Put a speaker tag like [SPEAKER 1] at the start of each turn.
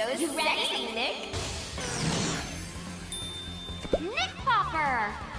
[SPEAKER 1] You ready, Nick? Nick Popper!